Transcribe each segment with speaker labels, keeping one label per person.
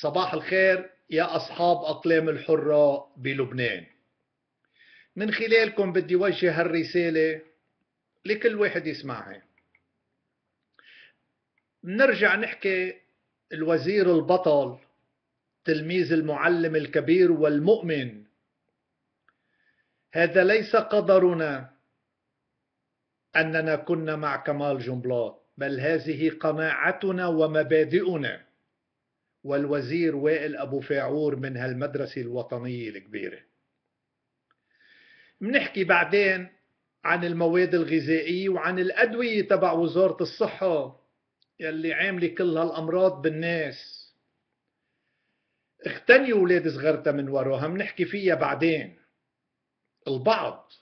Speaker 1: صباح الخير يا أصحاب أقلام الحرة بلبنان. من خلالكم بدي وجه هالرسالة لكل واحد يسمعها. نرجع نحكي الوزير البطل تلميذ المعلم الكبير والمؤمن. هذا ليس قدرنا أننا كنا مع كمال جنبلاط بل هذه قناعتنا ومبادئنا. والوزير وائل أبو فاعور من هالمدرسة الوطنية الكبيرة. منحكي بعدين عن المواد الغذائية وعن الأدوية تبع وزارة الصحة يلي عاملة كل هالأمراض بالناس. اختني ولاد صغرتها من وراها منحكي فيها بعدين. البعض.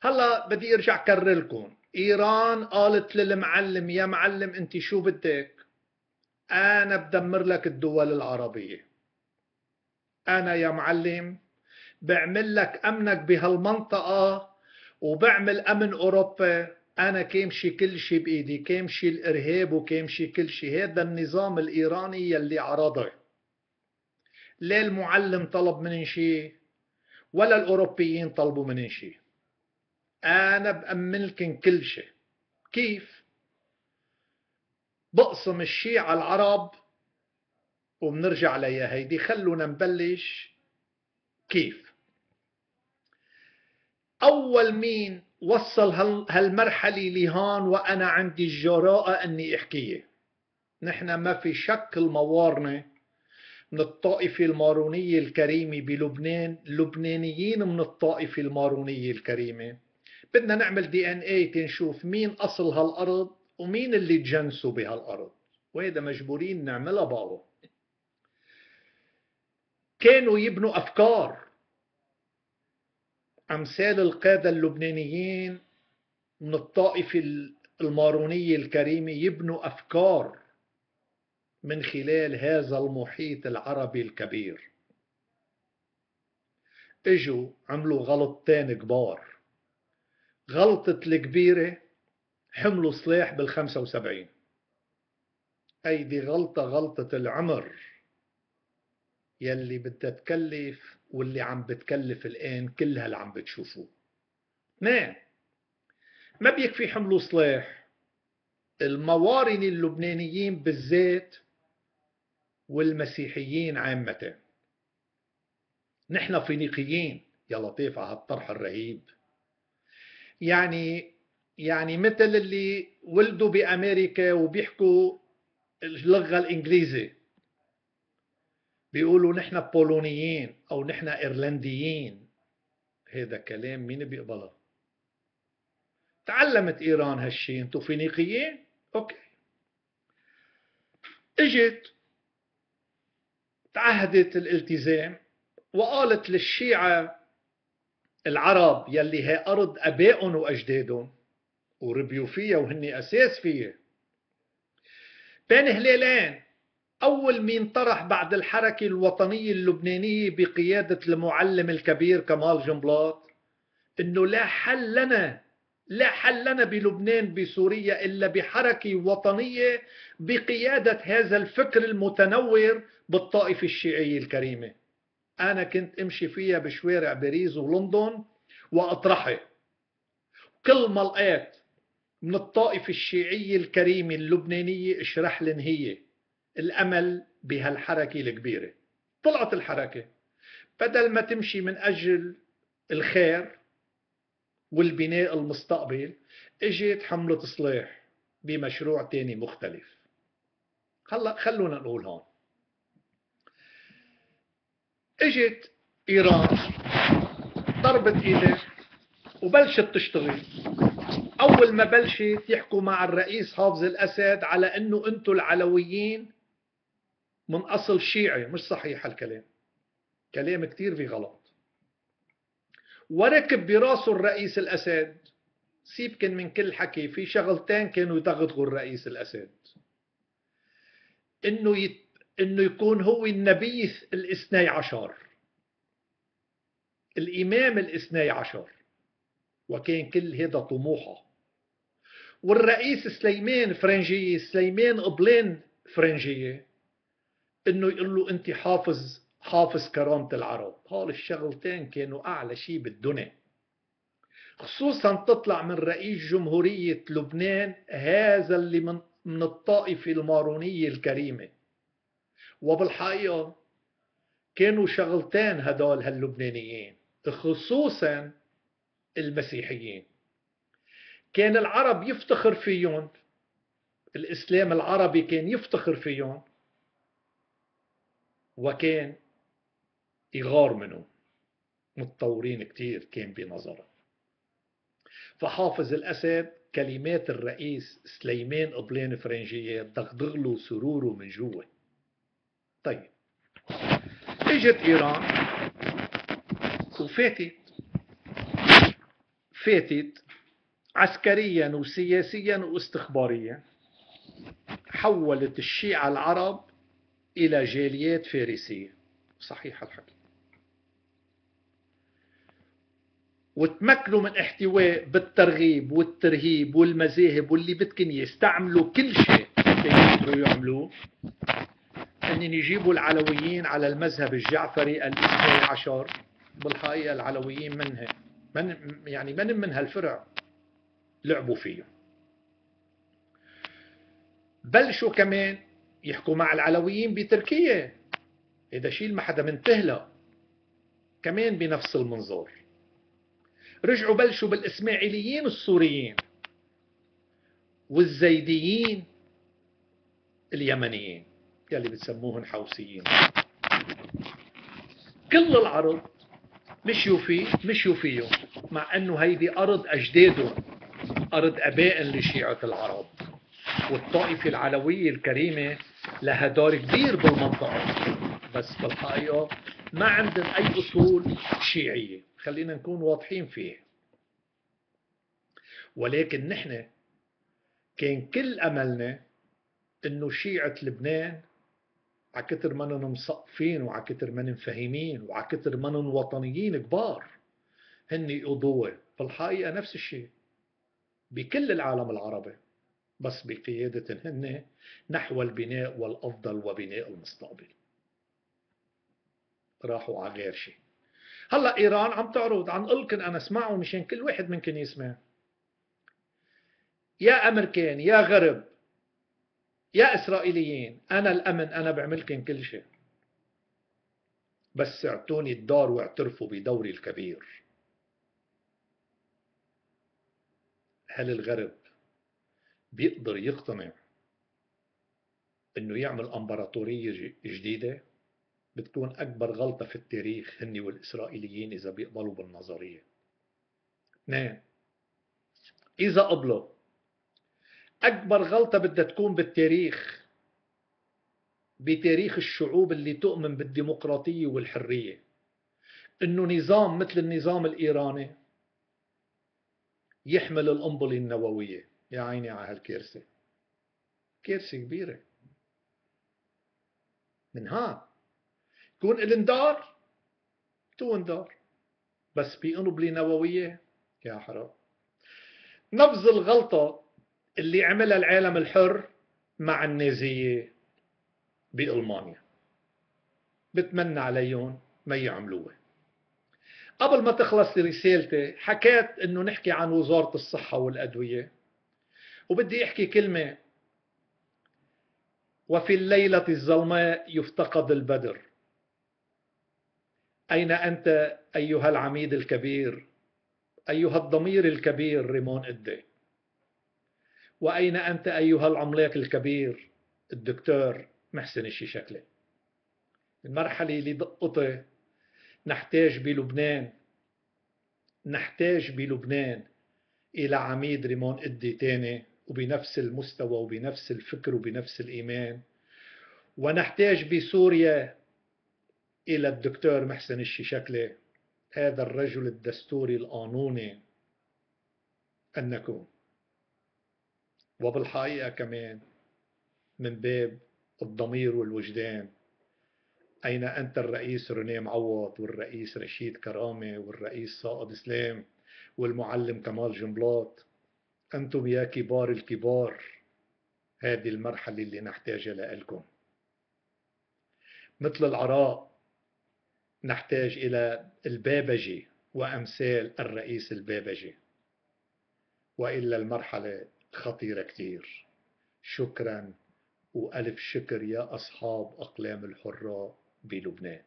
Speaker 1: هلا بدي أرجع كرر لكم إيران قالت للمعلم يا معلم أنت شو بدك؟ أنا بدمر لك الدول العربية. أنا يا معلم بعمل لك أمنك بهالمنطقة وبعمل أمن أوروبا. أنا كامشي كل شيء بإيدي كامشي الإرهاب وكامشي كل شيء هذا النظام الإيراني يلي عرضه. لا المعلم طلب من شيء ولا الأوروبيين طلبوا من شيء أنا بامن لكم كل شيء كيف؟ بقسم الشيء على العرب وبنرجع ليا هيدي. خلونا نبلش كيف. أول مين وصل هالمرحلة لهون وأنا عندي الجراءة إني أحكيه. نحن ما في شك الموارنة من الطائفة المارونية الكريمة بلبنان لبنانيين من الطائفة المارونية الكريمة. بدنا نعمل دي إن اي تنشوف مين أصل هالأرض ومين اللي تجنسوا بهالأرض؟ وهذا مجبورين نعملها بابا كانوا يبنوا أفكار. أمثال القادة اللبنانيين من الطائفة المارونية الكريمة يبنوا أفكار من خلال هذا المحيط العربي الكبير. إجوا عملوا غلطتين كبار. غلطة الكبيرة حملوا سلاح بال 75 هيدي غلطة غلطة العمر يلي بدها تكلف واللي عم بتكلف الآن كلها اللي عم بتشوفوه. اثنين ما بيكفي حملوا سلاح الموارن اللبنانيين بالذات والمسيحيين عامة. نحن فينيقيين. يا لطيف على هالطرح الرهيب. يعني يعني مثل اللي ولدوا بأمريكا وبيحكوا اللغة الإنجليزي. بيقولوا نحن بولونيين أو نحن إيرلنديين. هذا كلام مين بيقبله؟ تعلمت إيران هالشيء أنتم فينيقيين؟ أوكي. إجت تعهدت الالتزام وقالت للشيعة العرب يلي هي أرض أبائهم وأجدادهم وربيوا فيها وهن أساس فيها. بين هلالين أول مين طرح بعد الحركة الوطنية اللبنانية بقيادة المعلم الكبير كمال جنبلاط إنه لا حل لنا لا حل لنا بلبنان بسوريا إلا بحركة وطنية بقيادة هذا الفكر المتنور بالطائفة الشيعية الكريمة. أنا كنت أمشي فيها بشوارع باريس ولندن وأطرحها. كل ما لقيت من الطائفة الشيعية الكريمة اللبنانية اشرح لن هي الأمل بهالحركة الكبيرة. طلعت الحركة. بدل ما تمشي من أجل الخير والبناء المستقبل إجت حملة صلاح بمشروع تاني مختلف. هلا خلونا نقول هون. إجت إيران ضربت إيدها وبلشت تشتغل. أول ما بلشت يحكوا مع الرئيس حافظ الأسد على أنه أنتم العلويين من أصل شيعي مش صحيح الكلام كلام كتير في غلط. وركب براسه الرئيس الأسد. سيبكن من كل حكي في شغلتين كانوا يدغدغوا الرئيس الأسد. إنه يت إنه يكون هو النبي الاثني عشر. الإمام الاثني عشر. وكان كل هذا طموحه. والرئيس سليمان فرنجية سليمان قبلان فرنجية إنه يقول له انت حافظ حافظ كرامة العرب. هول الشغلتين كانوا أعلى شيء بالدنيا. خصوصا تطلع من رئيس جمهورية لبنان هذا اللي من, من الطائفة المارونية الكريمة. وبالحقيقة كانوا شغلتين هدول هاللبنانيين خصوصا المسيحيين. كان العرب يفتخر فيهم. الإسلام العربي كان يفتخر فيهم. وكان يغار منهم. متطورين كتير كان بنظره فحافظ الأسد كلمات الرئيس سليمان قبلان فرنجية دغدغ له سروره من جوا. طيب. إجت إيران. وفاتت. فاتت. عسكريا وسياسيا واستخباريا. حولت الشيعة العرب إلى جاليات فارسية. صحيح الحكي. وتمكنوا من احتواء بالترغيب والترهيب والمذاهب واللي بدكن يستعملوا كل شيء يقدروا يعملوه. ان يجيبوا العلويين على المذهب الجعفري الاثني عشر. بالحقيقة العلويين منها. من يعني من من هالفرع لعبوا فيه. بلشوا كمان يحكوا مع العلويين بتركيا. هذا شيء ما حدا منتهى له كمان بنفس المنظور. رجعوا بلشوا بالإسماعيليين السوريين والزيديين اليمنيين يلي بتسموهم حوثيين. كل العرض مشيوا فيه مشيوا فيه مع إنه هيدي أرض أجدادهم. أرض أباء لشيعة العرب. والطائفة العلوية الكريمة لها دور كبير بالمنطقة. بس بالحقيقة ما عندهم أي أصول شيعية. خلينا نكون واضحين فيه. ولكن نحن كان كل أملنا إنه شيعة لبنان عكتر منن مثقفين وعكتر منن فاهمين وعكتر منن وطنيين كبار هن يقضوها. في الحقيقة نفس الشيء. بكل العالم العربي بس بقيادة هن نحو البناء والأفضل وبناء المستقبل. راحوا على غير شيء. هلأ إيران عم تعرض عن قلكن أنا أسمعه مشان كل واحد منكم يسمع. يا أمريكان يا غرب يا إسرائيليين أنا الأمن أنا بعملكم كل شيء. بس اعطوني الدار واعترفوا بدوري الكبير. هل الغرب بيقدر يقتنع إنه يعمل أمبراطورية جديدة؟ بتكون أكبر غلطة في التاريخ هني والإسرائيليين إذا بيقبلوا بالنظرية. اثنين إذا قبلوا أكبر غلطة بدها تكون بالتاريخ بتاريخ الشعوب اللي تؤمن بالديمقراطية والحرية. إنه نظام مثل النظام الإيراني يحمل القنبلة النووية. يا عيني على هالكارثة كارثة كبيرة. من ها تكون الندار تو ندار بس بقنبلة نووية. يا حرام. نفس الغلطة اللي عملها العالم الحر مع النازية بألمانيا. بتمنى عليهم ما يعملوها. قبل ما تخلص رسالتي حكيت إنه نحكي عن وزارة الصحة والأدوية. وبدي أحكي كلمة. وفي الليلة الظلماء يفتقد البدر. أين أنت أيها العميد الكبير؟ أيها الضمير الكبير ريمون إدي؟ وأين أنت أيها العملاق الكبير؟ الدكتور محسن الشيشكلي. المرحلة اللي دقته نحتاج بلبنان. نحتاج بلبنان إلى عميد ريمون إدي تاني وبنفس المستوى وبنفس الفكر وبنفس الإيمان. ونحتاج بسوريا إلى الدكتور محسن الشيشكلي هذا الرجل الدستوري القانوني أن نكون وبالحقيقة كمان من باب الضمير والوجدان. أين أنت الرئيس رونيه معوض والرئيس رشيد كرامة والرئيس صائد إسلام والمعلم كمال جنبلاط؟ أنتم يا كبار الكبار هذه المرحلة اللي نحتاجها لكم مثل العراء نحتاج إلى البابجي وأمثال الرئيس البابجي. وإلا المرحلة خطيرة كتير. شكرا وألف شكر يا أصحاب أقلام الحراء. vì lụt nề.